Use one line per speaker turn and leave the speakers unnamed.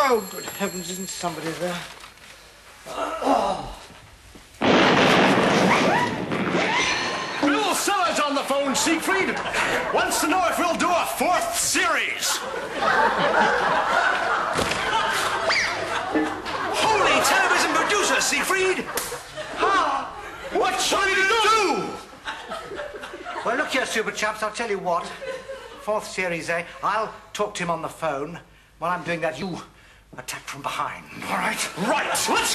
Oh, good heavens, isn't somebody there?
Bill Sellers on the phone, Siegfried. Wants to know if we'll do a fourth series.
Holy television producer, Siegfried!
How? What shall we do?
Well, look here, super chaps, I'll tell you what. Fourth series, eh? I'll talk to him on the phone. While I'm doing that, you attack from behind, all right?
Right, let's